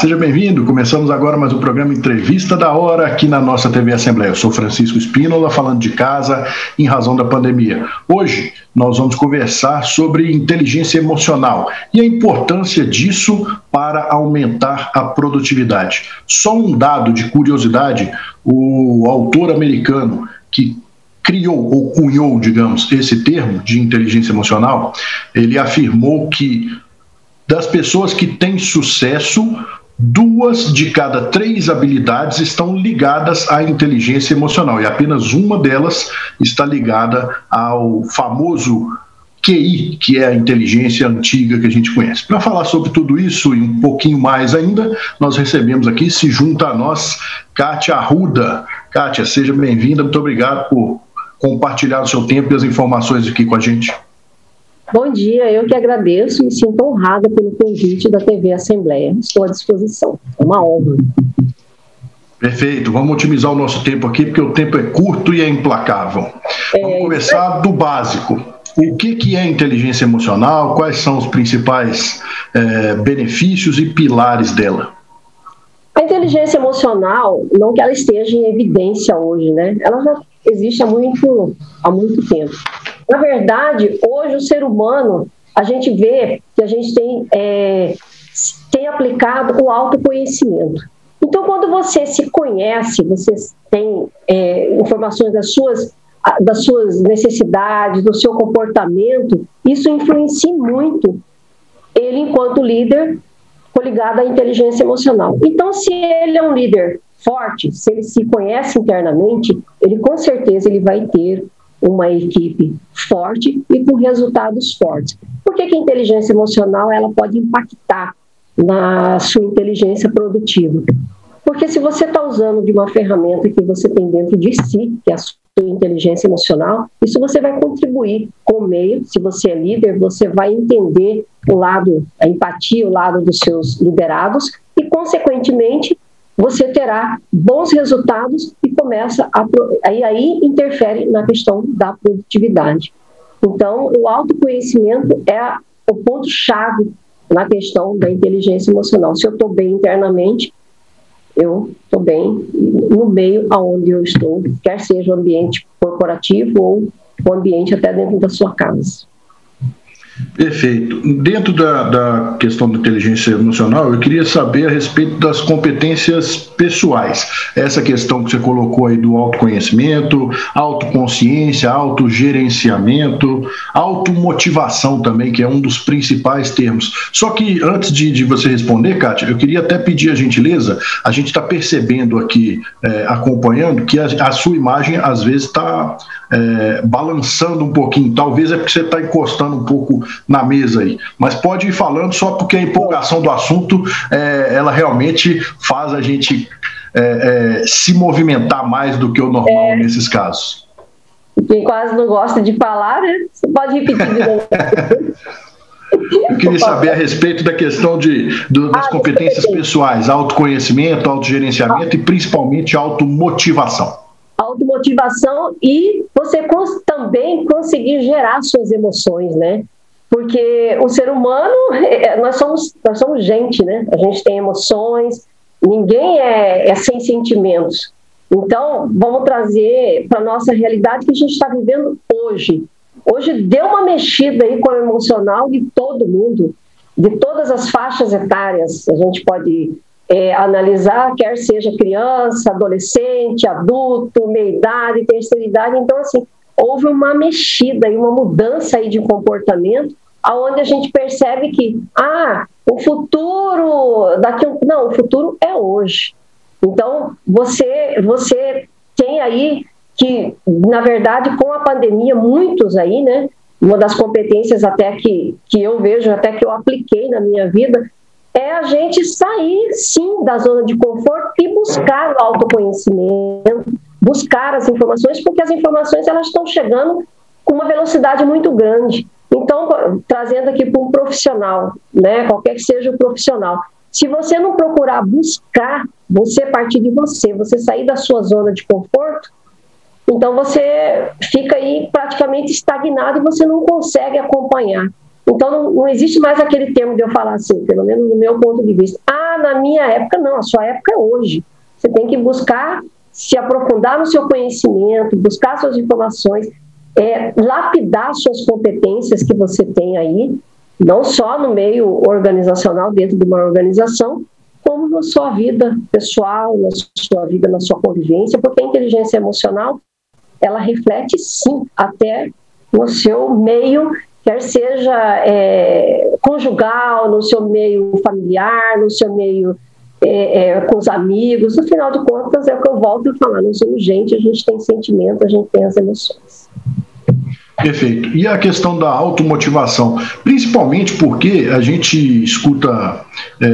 seja bem-vindo. Começamos agora mais um programa Entrevista da Hora aqui na nossa TV Assembleia. Eu sou Francisco Espínola, falando de casa em razão da pandemia. Hoje nós vamos conversar sobre inteligência emocional e a importância disso para aumentar a produtividade. Só um dado de curiosidade: o autor americano que criou ou cunhou, digamos, esse termo de inteligência emocional, ele afirmou que das pessoas que têm sucesso, duas de cada três habilidades estão ligadas à inteligência emocional e apenas uma delas está ligada ao famoso QI, que é a inteligência antiga que a gente conhece. Para falar sobre tudo isso e um pouquinho mais ainda, nós recebemos aqui, se junta a nós, Kátia Arruda. Kátia, seja bem-vinda, muito obrigado por compartilhar o seu tempo e as informações aqui com a gente. Bom dia, eu que agradeço e me sinto honrada pelo convite da TV Assembleia. Estou à disposição. É uma honra. Perfeito, vamos otimizar o nosso tempo aqui, porque o tempo é curto e é implacável. É, vamos começar do básico. O que, que é inteligência emocional? Quais são os principais é, benefícios e pilares dela? A inteligência emocional, não que ela esteja em evidência hoje, né? Ela já existe há muito, há muito tempo. Na verdade, hoje o ser humano, a gente vê que a gente tem, é, tem aplicado o autoconhecimento. Então, quando você se conhece, você tem é, informações das suas, das suas necessidades, do seu comportamento, isso influencia muito ele, enquanto líder, ligado à inteligência emocional. Então, se ele é um líder forte, se ele se conhece internamente, ele com certeza ele vai ter uma equipe forte e com resultados fortes. Por que, que a inteligência emocional ela pode impactar na sua inteligência produtiva? Porque se você está usando de uma ferramenta que você tem dentro de si, que é a sua inteligência emocional, isso você vai contribuir com o meio. Se você é líder, você vai entender o lado, a empatia, o lado dos seus liderados e, consequentemente, você terá bons resultados e começa a aí, aí interfere na questão da produtividade. Então, o autoconhecimento é o ponto chave na questão da inteligência emocional. Se eu estou bem internamente, eu estou bem no meio aonde eu estou, quer seja o ambiente corporativo ou o ambiente até dentro da sua casa. Perfeito. Dentro da, da, questão da inteligência emocional, eu queria saber a respeito das competências pessoais. Essa questão que você colocou aí do autoconhecimento, autoconsciência, autogerenciamento, automotivação também, que é um dos principais termos. Só que antes de, de você responder, Kátia, eu queria até pedir a gentileza, a gente está percebendo aqui, é, acompanhando, que a, a, sua imagem às vezes está é, balançando um pouquinho. Talvez é porque você está encostando um pouco na mesa aí. Mas pode ir falando só porque a empolgação do assunto é, ela realmente faz a gente é, é, se movimentar mais do que o normal é. nesses casos. Quem quase não gosta de falar, né? Você pode repetir de novo. Eu queria saber a respeito da questão de, do, das ah, competências pessoais, autoconhecimento, autogerenciamento ah. e principalmente automotivação. Automotivação e você cons também conseguir gerar suas emoções, né? Porque o ser humano, é, nós somos, nós somos gente, né? A gente tem emoções, ninguém é, é sem sentimentos. Então, vamos trazer para a nossa realidade que a gente está vivendo hoje. Hoje deu uma mexida aí com o emocional de todo mundo, de todas as faixas etárias. A gente pode é, analisar, quer seja criança, adolescente, adulto, meia-idade, terceira idade. Então, assim, houve uma mexida e uma mudança aí de comportamento aonde a gente percebe que ah, o futuro daqui não, o futuro é hoje. Então, você você tem aí que, na verdade, com a pandemia, muitos aí, né, uma das competências até que, que eu vejo, até que eu apliquei na minha vida, é a gente sair, sim, da zona de conforto e buscar o autoconhecimento, buscar as informações, porque as informações elas estão chegando com uma velocidade muito grande. Então, trazendo aqui para um profissional, né, qualquer que seja o profissional, se você não procurar buscar, você partir de você, você sair da sua zona de conforto, então você fica aí praticamente estagnado e você não consegue acompanhar. Então, não, não, existe mais aquele termo de eu falar assim, pelo menos no meu ponto de vista. Ah, na minha época, não, a sua época é hoje. Você tem que buscar se aprofundar no seu conhecimento, buscar suas informações, é, lapidar suas competências que você tem aí, não só no meio organizacional, dentro de uma organização, como na sua vida pessoal, na sua vida, na sua convivência, porque a inteligência emocional, ela reflete sim até no seu meio, quer seja é, conjugal, no seu meio familiar, no seu meio é, é, com os amigos. No final de contas, é o que eu volto a falar: nós somos gente, a gente tem sentimento, a gente tem as emoções. Perfeito. E a questão da automotivação, principalmente porque a gente escuta, é,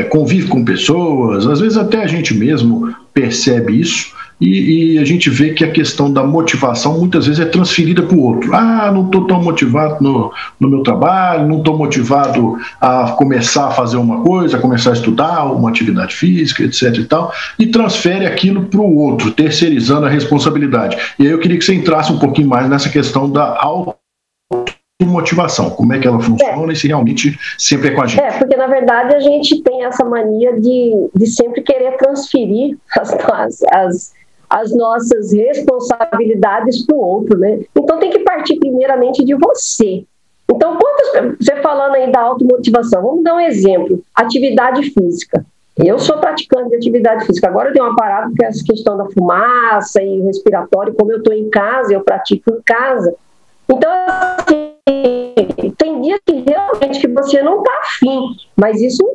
é, convive com pessoas, às vezes até a gente mesmo percebe isso, e, e, a gente vê que a questão da motivação muitas vezes é transferida para o outro. Ah, não estou tão motivado no, no meu trabalho, não estou motivado a começar a fazer uma coisa, a começar a estudar uma atividade física, etc. e tal, e transfere aquilo para o outro, terceirizando a responsabilidade. E aí eu queria que você entrasse um pouquinho mais nessa questão da auto motivação, como é que ela funciona é. e se realmente sempre é com a gente. É, porque na verdade a gente tem essa mania de, de sempre querer transferir as, as, as as nossas responsabilidades para o outro, né? Então tem que partir primeiramente de você. Então, quantas, você falando aí da automotivação, vamos dar um exemplo: atividade física. Eu sou praticante de atividade física. Agora eu tenho uma parada porque essa questão da fumaça e respiratório, como eu estou em casa, eu pratico em casa. Então, assim, tem dias que realmente que você não está afim, mas isso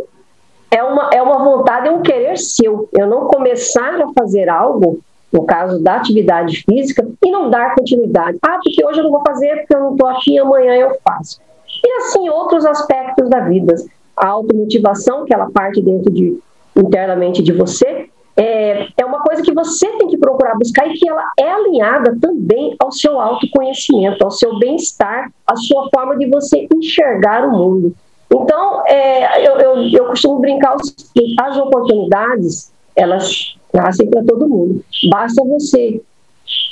é uma, é uma vontade, é um querer seu. Eu não começar a fazer algo no caso da atividade física, e não dar continuidade. Ah, porque hoje eu não vou fazer, porque eu não estou afim, amanhã eu faço. E assim, outros aspectos da vida. A automotivação, que ela parte dentro de, internamente de você, é, é uma coisa que você tem que procurar buscar e que ela é alinhada também ao seu autoconhecimento, ao seu bem-estar, à sua forma de você enxergar o mundo. Então, é, eu, eu, eu costumo brincar as oportunidades, elas nascem para todo mundo. Basta você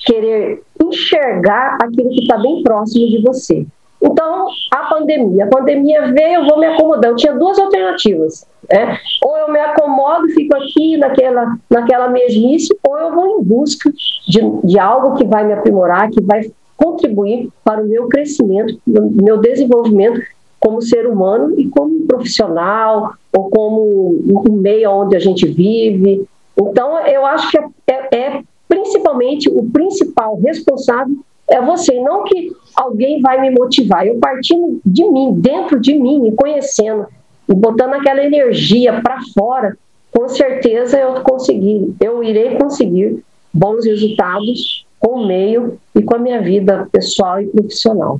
querer enxergar aquilo que está bem próximo de você. Então, a pandemia. A pandemia veio, eu vou me acomodar. Eu tinha duas alternativas. Né? Ou eu me acomodo, fico aqui naquela, naquela mesmice, ou eu vou em busca de, de algo que vai me aprimorar, que vai contribuir para o meu crescimento, meu desenvolvimento como ser humano e como profissional, ou como um meio onde a gente vive, então, eu acho que é, é, é principalmente o principal responsável é você, não que alguém vai me motivar. Eu partindo de mim, dentro de mim, me conhecendo e botando aquela energia para fora, com certeza eu consegui, eu irei conseguir bons resultados com o meio e com a minha vida pessoal e profissional.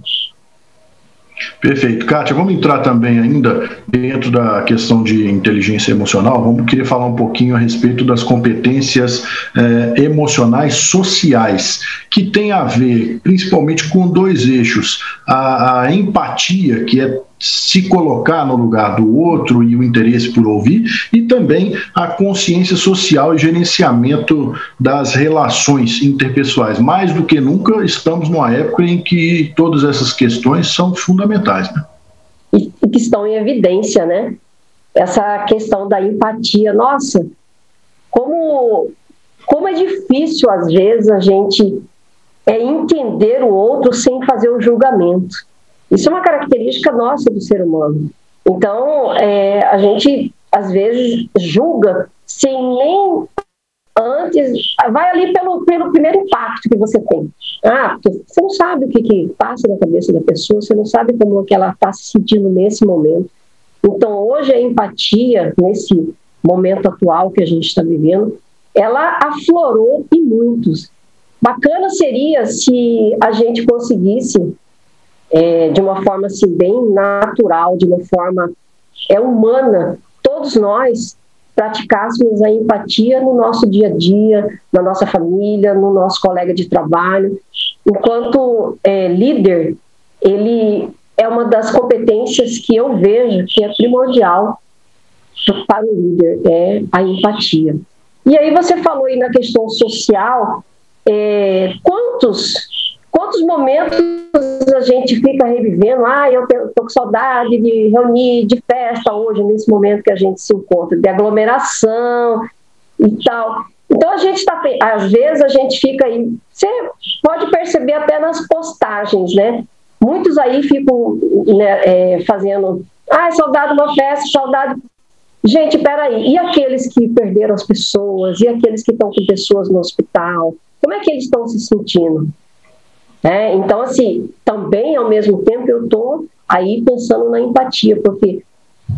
Perfeito. Kátia, vamos entrar também ainda dentro da questão de inteligência emocional. Vamos querer falar um pouquinho a respeito das competências eh, emocionais sociais, que tem a ver principalmente com dois eixos: a, a empatia, que é se colocar no lugar do outro e o interesse por ouvir, e também a consciência social e gerenciamento das relações interpessoais. Mais do que nunca, estamos numa época em que todas essas questões são fundamentais. Né? E, que estão em evidência, né? Essa questão da empatia. Nossa, como, como é difícil, às vezes, a gente é entender o outro sem fazer o julgamento. Isso é uma característica nossa do ser humano. Então, é, a gente às vezes julga sem nem antes, vai ali pelo, pelo primeiro impacto que você tem. Ah, você não sabe o que, que passa na cabeça da pessoa, você não sabe como que ela está se sentindo nesse momento. Então, hoje a empatia, nesse momento atual que a gente está vivendo, ela aflorou em muitos. Bacana seria se a gente conseguisse é, de uma forma assim, bem natural, de uma forma é, humana, todos nós praticássemos a empatia no nosso dia a dia, na nossa família, no nosso colega de trabalho. Enquanto é, líder, ele é uma das competências que eu vejo que é primordial para o líder, é a empatia. E aí você falou aí na questão social, é, quantos quantos momentos a gente fica revivendo? Ah, eu estou com saudade de reunir, de festa hoje, nesse momento que a gente se encontra, de aglomeração e tal. Então a gente está, às vezes a gente fica aí, você pode perceber até nas postagens, né? Muitos aí ficam né, é, fazendo, ah, saudade de uma festa, saudade. Gente, peraí, e aqueles que perderam as pessoas, e aqueles que estão com pessoas no hospital, como é que eles estão se sentindo? É, então, assim, também ao mesmo tempo eu estou aí pensando na empatia, porque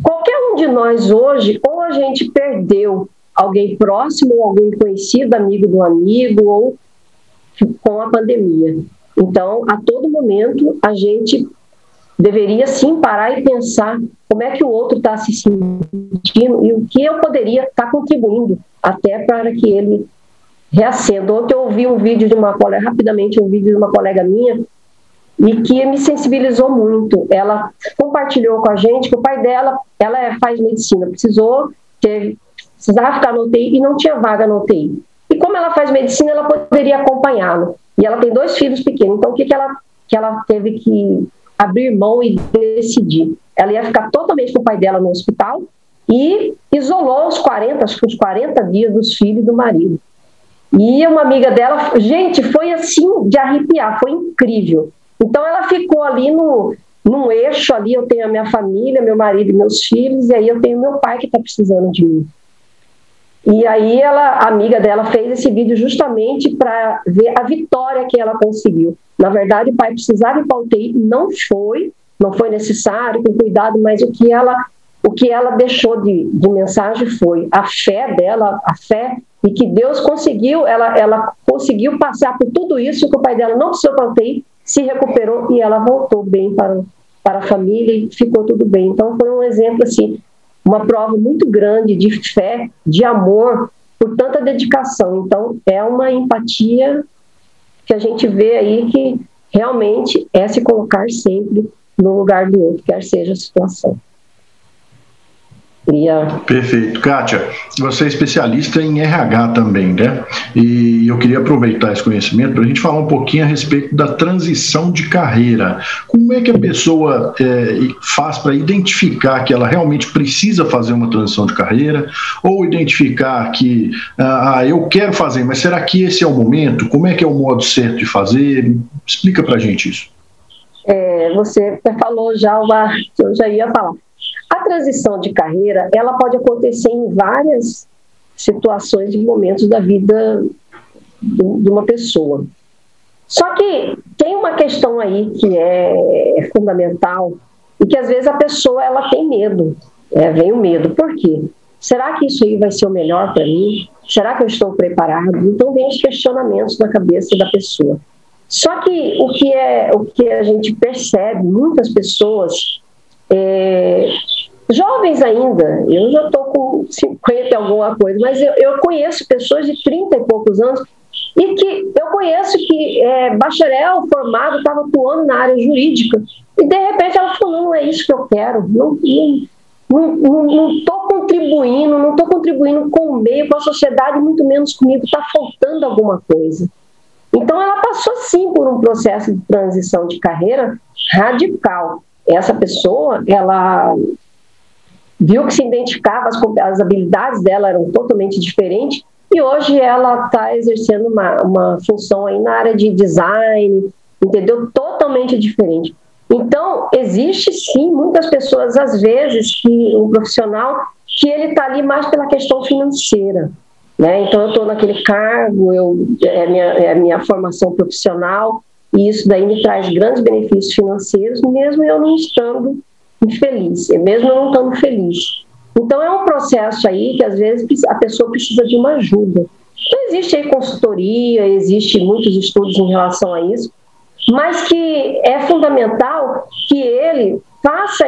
qualquer um de nós hoje, ou a gente perdeu alguém próximo, ou alguém conhecido, amigo do amigo, ou com a pandemia. Então, a todo momento, a gente deveria sim parar e pensar como é que o outro está se sentindo e o que eu poderia estar tá contribuindo até para que ele reacenda. Ontem eu ouvi um vídeo de uma colega, rapidamente um vídeo de uma colega minha, e que me sensibilizou muito. Ela compartilhou com a gente que o pai dela, ela é, faz medicina, precisou, teve, precisava ficar no UTI e não tinha vaga no UTI. E como ela faz medicina, ela poderia acompanhá-lo. E ela tem dois filhos pequenos, então o que, que, ela, que ela teve que abrir mão e decidir? Ela ia ficar totalmente com o pai dela no hospital e isolou os 40, acho que os 40 dias dos filhos do marido. E uma amiga dela, gente, foi assim de arrepiar, foi incrível. Então ela ficou ali no, num eixo ali, eu tenho a minha família, meu marido e meus filhos, e aí eu tenho meu pai que está precisando de mim. E aí ela, a amiga dela fez esse vídeo justamente para ver a vitória que ela conseguiu. Na verdade, o pai precisava ir para UTI, não foi, não foi necessário, com cuidado, mas o que ela, o que ela deixou de, de mensagem foi a fé dela, a fé e que Deus conseguiu, ela, ela conseguiu passar por tudo isso, que o pai dela não precisou para UTI, se recuperou e ela voltou bem para, para a família e ficou tudo bem. Então foi um exemplo assim uma prova muito grande de fé, de amor, por tanta dedicação. Então, é uma empatia que a gente vê aí que realmente é se colocar sempre no lugar do outro, quer seja a situação. Queria... Perfeito. Kátia, você é especialista em RH também, né? E eu queria aproveitar esse conhecimento para a gente falar um pouquinho a respeito da transição de carreira. Como é que a pessoa é, faz para identificar que ela realmente precisa fazer uma transição de carreira ou identificar que, ah, ah eu quero fazer, mas será que esse é o momento? Como é que é o modo certo de fazer? Explica para a gente isso. É, você falou já uma que eu já ia falar a transição de carreira, ela pode acontecer em várias situações e momentos da vida de uma pessoa. Só que tem uma questão aí que é fundamental e que às vezes a pessoa ela tem medo, é, vem o medo. Por quê? Será que isso aí vai ser o melhor para mim? Será que eu estou preparado? Então vem os questionamentos na cabeça da pessoa. Só que o que é o que a gente percebe, muitas pessoas é, jovens ainda, eu já estou com 50 e alguma coisa, mas eu, eu, conheço pessoas de 30 e poucos anos e que eu conheço que é, bacharel formado estava atuando na área jurídica e de repente ela falou, não é isso que eu quero, não não estou contribuindo, não estou contribuindo com o meio, com a sociedade, muito menos comigo, está faltando alguma coisa. Então ela passou sim por um processo de transição de carreira radical. Essa pessoa, ela viu que se identificava, as, as habilidades dela eram totalmente diferentes, e hoje ela está exercendo uma, uma função aí na área de design, entendeu? Totalmente diferente. Então, existe sim muitas pessoas, às vezes, que um profissional que ele está ali mais pela questão financeira. Né? Então, eu estou naquele cargo, eu, é, minha, é minha formação profissional, e isso daí me traz grandes benefícios financeiros, mesmo eu não estando infeliz, mesmo não estando feliz. Então é um processo aí que às vezes a pessoa precisa de uma ajuda. Então existe aí consultoria, existe muitos estudos em relação a isso, mas que é fundamental que ele faça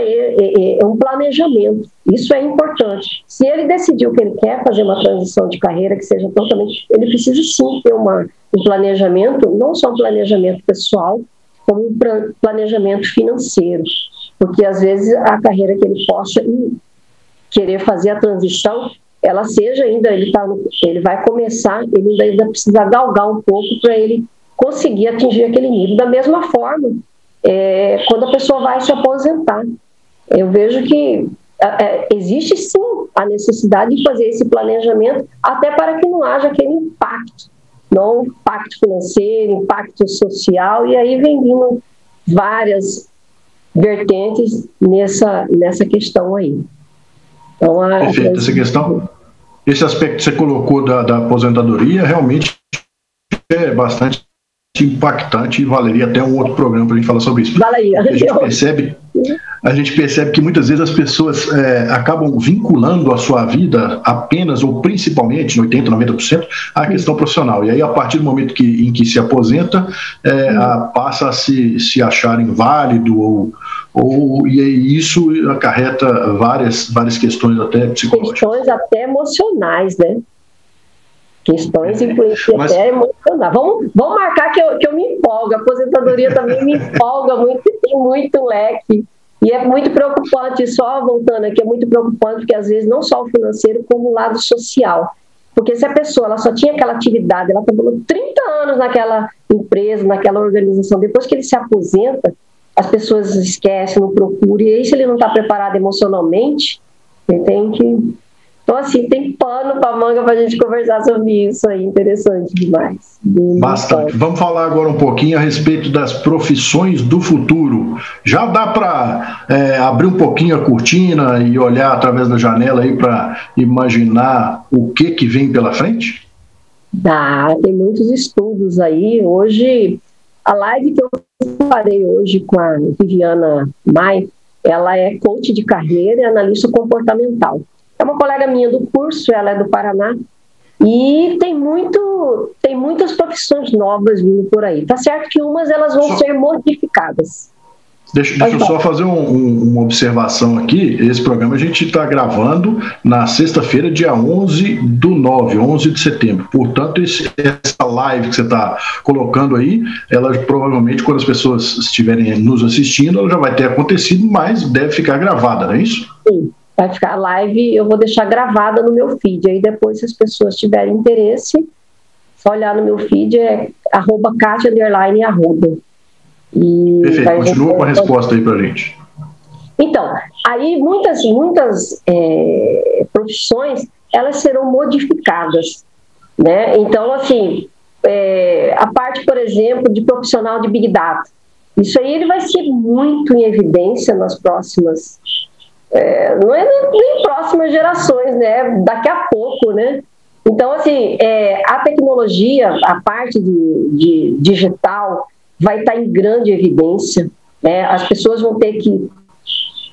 um planejamento. Isso é importante. Se ele decidiu que ele quer fazer uma transição de carreira que seja totalmente, ele precisa sim ter uma, um planejamento, não só um planejamento pessoal, como um planejamento financeiro porque às vezes a carreira que ele possa querer fazer a transição, ela seja ainda, ele, tá, ele vai começar, ele ainda precisa galgar um pouco para ele conseguir atingir aquele nível. Da mesma forma, é, quando a pessoa vai se aposentar, eu vejo que é, é, existe sim a necessidade de fazer esse planejamento, até para que não haja aquele impacto, não impacto financeiro, impacto social, e aí vem vindo várias vertentes nessa, nessa questão aí. Então, a, Perfeito, essa questão, esse aspecto que você colocou da, da aposentadoria realmente é bastante impactante e valeria até um outro programa para a gente falar sobre isso. Valeria. A gente percebe, a gente percebe que muitas vezes as pessoas é, acabam vinculando a sua vida apenas ou principalmente, 80%, 90%, à questão profissional. E aí, a partir do momento que, em que se aposenta, é, a, passa a se, se achar inválido ou, ou e isso acarreta várias, várias questões até psicológicas. Questões até emocionais, né? Questões influenciam Mas... até emocionar. Vamos, vamos marcar que eu, que eu me empolgo. A aposentadoria também me empolga muito, tem muito leque. E é muito preocupante, só voltando aqui, é muito preocupante porque às vezes não só o financeiro, como o lado social. Porque se a pessoa ela só tinha aquela atividade, ela trabalhou 30 anos naquela empresa, naquela organização, depois que ele se aposenta, as pessoas esquecem, não procuram, e aí se ele não está preparado emocionalmente, ele tem que então, assim, tem pano para manga para a gente conversar sobre isso aí, interessante demais. Bastante. Vamos falar agora um pouquinho a respeito das profissões do futuro. Já dá para é, abrir um pouquinho a cortina e olhar através da janela aí para imaginar o que, que vem pela frente? Dá, tem muitos estudos aí. Hoje, a live que eu farei hoje com a Viviana Mai, ela é coach de carreira e analista comportamental. É uma colega minha do curso, ela é do Paraná, e tem muito, tem muitas profissões novas vindo por aí. Tá certo que umas elas vão ser modificadas. Deixa, deixa eu só fazer um, um, uma observação aqui. Esse programa a gente está gravando na sexta-feira, dia 11 do 9, 11 de setembro. Portanto, esse, essa live que você está colocando aí, ela provavelmente, quando as pessoas estiverem nos assistindo, ela já vai ter acontecido, mas deve ficar gravada, não é isso? Sim vai ficar a live, eu vou deixar gravada no meu feed. Aí depois, se as pessoas tiverem interesse, só olhar no meu feed, é arroba Kátia, underline, arroba. E Perfeito, continua com a resposta aí pra gente. Então, aí muitas, muitas é, profissões, elas serão modificadas, né? Então, assim, é, a parte, por exemplo, de profissional de Big Data, isso aí ele vai ser muito em evidência nas próximas é, não é nem próximas gerações, né? Daqui a pouco, né? Então, assim, é, a tecnologia, a parte de, de digital, vai estar em grande evidência. Né? As pessoas vão ter que.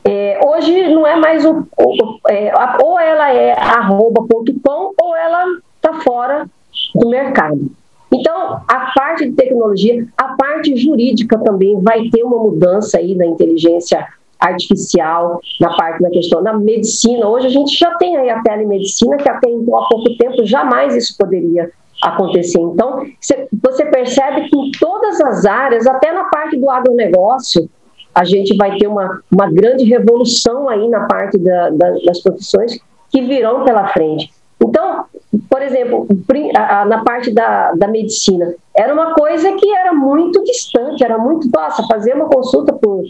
É, hoje não é mais o. o é, ou ela é arroba.com ou ela está fora do mercado. Então, a parte de tecnologia, a parte jurídica também vai ter uma mudança aí na inteligência artificial, na parte da questão da medicina. Hoje a gente já tem aí a telemedicina, que até então, há pouco tempo jamais isso poderia acontecer. Então, você percebe que em todas as áreas, até na parte do agronegócio, a gente vai ter uma, uma grande revolução aí na parte da, da, das profissões que virão pela frente. Então, por exemplo, na parte da, da medicina, era uma coisa que era muito distante, era muito, nossa, fazer uma consulta por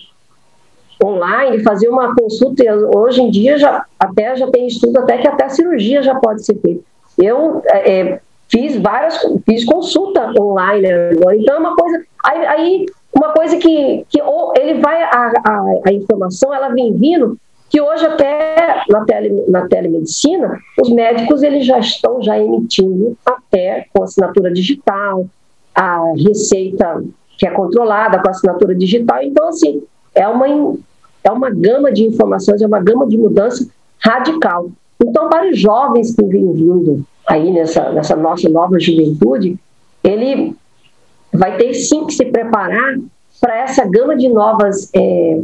online, fazer uma consulta, hoje em dia já até já tem estudo até que até a cirurgia já pode ser feita. Eu é, é fiz várias, fiz consulta online agora, então é uma coisa, aí, aí uma coisa que, que ou ele vai, a, a, a, informação ela vem vindo, que hoje até na, tele, na telemedicina, os médicos eles já estão já emitindo até com assinatura digital, a receita que é controlada com assinatura digital, então assim, é uma, é uma gama de informações, é uma gama de mudança radical. Então, para os jovens que vêm vindo aí nessa, nessa nossa nova juventude, ele vai ter sim que se preparar para essa gama de novas é,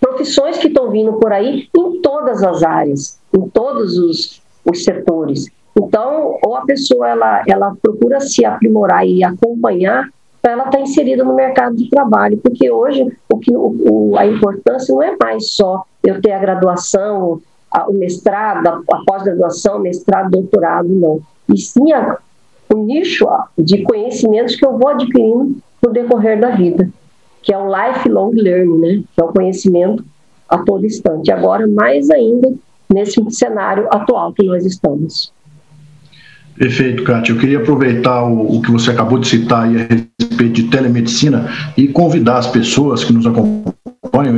profissões que estão vindo por aí em todas as áreas, em todos os, os setores. Então, ou a pessoa ela, ela procura se aprimorar e acompanhar para ela estar tá inserida no mercado de trabalho, porque hoje o que, o, a importância não é mais só eu ter a graduação, o mestrado, a, pós-graduação, mestrado, doutorado, não. E sim a, o nicho de conhecimentos que eu vou adquirindo no decorrer da vida, que é o lifelong learning, né? que é o conhecimento a todo instante. Agora, mais ainda, nesse cenário atual que nós estamos. Perfeito, Kátia. Eu queria aproveitar o, o, que você acabou de citar aí a respeito de telemedicina e convidar as pessoas que nos acompanham.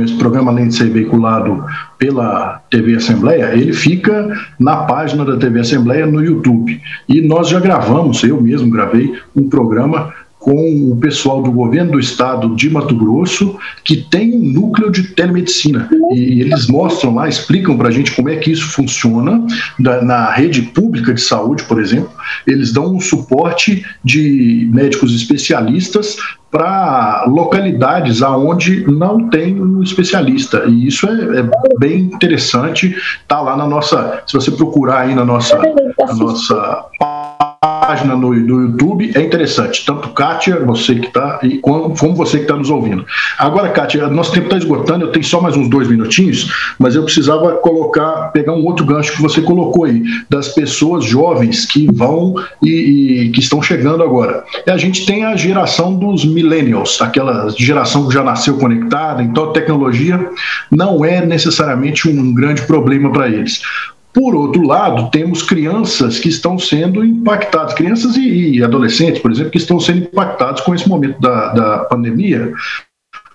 Esse programa, além de ser veiculado pela TV Assembleia, ele fica na página da TV Assembleia no YouTube. E nós já gravamos, eu mesmo gravei, um programa com o pessoal do governo do estado de Mato Grosso, que tem um núcleo de telemedicina. E eles mostram lá, explicam para a gente como é que isso funciona na rede pública de saúde, por exemplo. Eles dão um suporte de médicos especialistas para localidades aonde não tem um especialista. E isso é, é bem interessante. Tá lá na nossa, se você procurar aí na nossa, na nossa página no, no YouTube é interessante. Tanto Kátia, você que está, como, como você que está nos ouvindo. Agora, Kátia, nosso tempo está esgotando, eu tenho só mais uns dois minutinhos, mas eu precisava colocar, pegar um outro gancho que você colocou aí, das pessoas jovens que vão e, e que estão chegando agora. E a gente tem a geração dos millennials, aquela geração que já nasceu conectada, então a tecnologia não é necessariamente um grande problema para eles. Por outro lado, temos crianças que estão sendo impactadas, crianças e, e adolescentes, por exemplo, que estão sendo impactados com esse momento da, da pandemia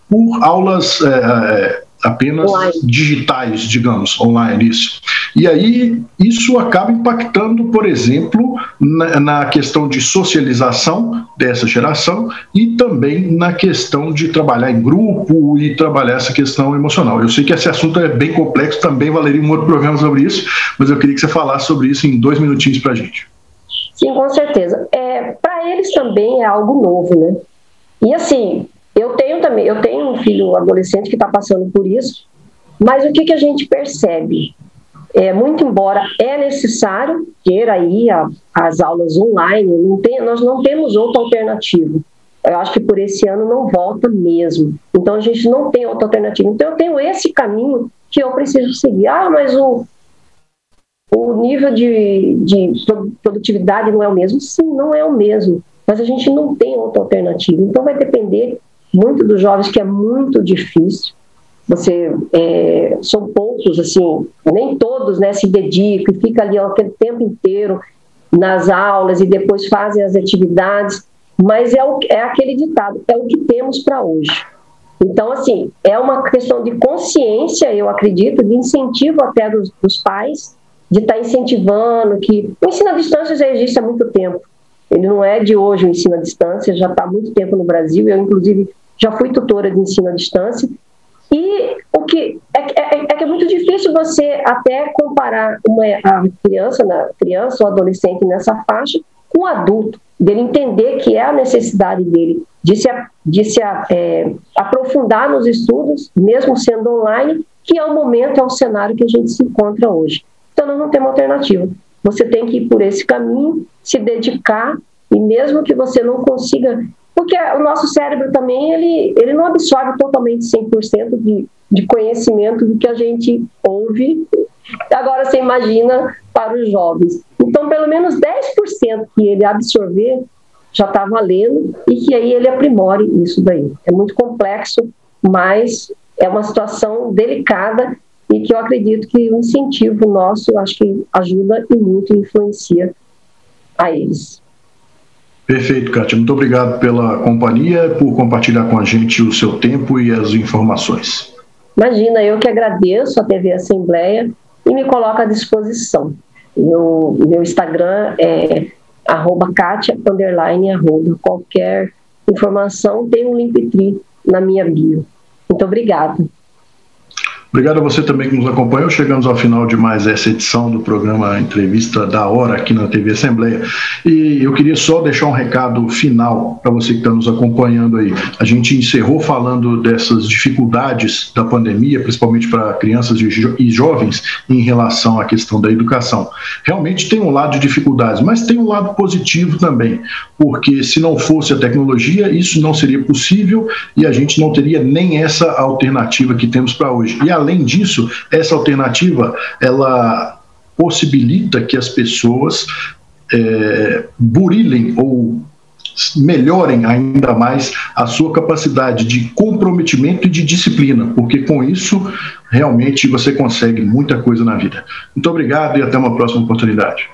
por aulas é, apenas online. digitais, digamos, online, isso. E aí isso acaba impactando, por exemplo, na, na, questão de socialização dessa geração e também na questão de trabalhar em grupo e trabalhar essa questão emocional. Eu sei que esse assunto é bem complexo, também valeria um outro programa sobre isso, mas eu queria que você falasse sobre isso em dois minutinhos para a gente. Sim, com certeza. É, para eles também é algo novo, né? E assim, eu tenho também, eu tenho um filho adolescente que está passando por isso, mas o que, que a gente percebe? É, muito embora é necessário ter aí a, as aulas online, não tem, nós não temos outra alternativa. Eu acho que por esse ano não volta mesmo. Então a gente não tem outra alternativa. Então eu tenho esse caminho que eu preciso seguir. Ah, mas o, o nível de, de produtividade não é o mesmo? Sim, não é o mesmo. Mas a gente não tem outra alternativa. Então vai depender muito dos jovens que é muito difícil. Você é, são poucos assim, nem todos, né, se dedicam e fica ali ó, aquele tempo inteiro nas aulas e depois fazem as atividades. Mas é, o, é aquele ditado, é o que temos para hoje. Então, assim, é uma questão de consciência, eu acredito, de incentivo até dos, dos pais, de estar tá incentivando que o ensino à distância já existe há muito tempo. Ele não é de hoje o ensino à distância, já está há muito tempo no Brasil. Eu, inclusive, já fui tutora de ensino à distância. E o que é, é, é que é muito difícil você até comparar uma a criança, na criança ou adolescente nessa faixa com o adulto, dele entender que é a necessidade dele de se, de se é, aprofundar nos estudos, mesmo sendo online, que é o momento, é o cenário que a gente se encontra hoje. Então, nós não temos alternativa. Você tem que ir por esse caminho, se dedicar, e mesmo que você não consiga porque o nosso cérebro também, ele, ele não absorve totalmente 100% de, de conhecimento do que a gente ouve. Agora você imagina para os jovens. Então, pelo menos 10% que ele absorver já está valendo e que aí ele aprimore isso daí. É muito complexo, mas é uma situação delicada e que eu acredito que o incentivo nosso, acho que ajuda e muito influencia a eles. Perfeito, Kátia. Muito obrigado pela companhia, por compartilhar com a gente o seu tempo e as informações. Imagina, eu que agradeço a TV Assembleia e me coloco à disposição. Meu, meu Instagram é arroba Kátia, underline, arroba. Qualquer informação tem um Linktree na minha bio. Muito obrigada. Obrigado a você também que nos acompanhou. Chegamos ao final de mais essa edição do programa Entrevista da Hora aqui na TV Assembleia. E eu queria só deixar um recado final para você que está nos acompanhando aí. A gente encerrou falando dessas dificuldades da pandemia, principalmente para crianças e jovens, em relação à questão da educação. Realmente tem um lado de dificuldades, mas tem um lado positivo também, porque se não fosse a tecnologia, isso não seria possível e a gente não teria nem essa alternativa que temos para hoje. E além disso, essa alternativa ela possibilita que as pessoas é, burilem ou melhorem ainda mais a sua capacidade de comprometimento e de disciplina, porque com isso realmente você consegue muita coisa na vida. Muito obrigado e até uma próxima oportunidade.